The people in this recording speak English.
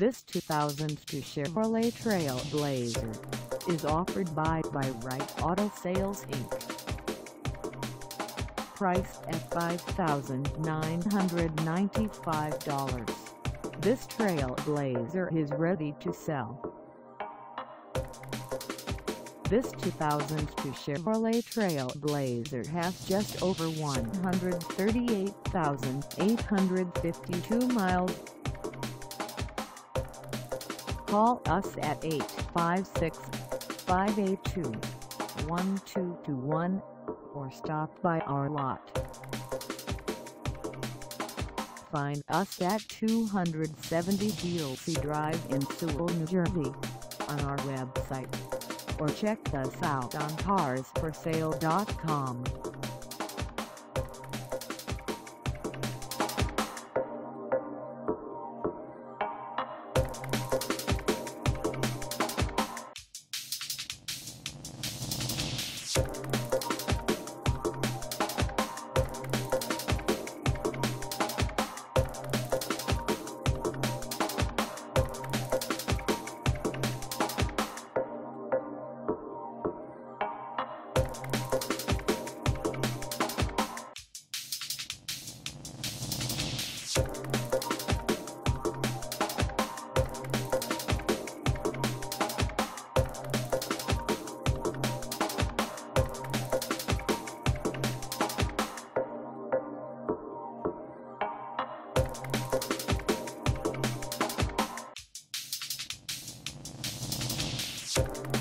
This 2002 Chevrolet Trailblazer is offered by Buy Rite Auto Sales Inc. Priced at $5,995, this Trailblazer is ready to sell. This 2002 Chevrolet Trailblazer has just over 138,852 miles. Call us at 856-582-1221 or stop by our lot. Find us at 270 Delsea Drive in Sewell, New Jersey on our website or check us out on carsforsale.com. Thank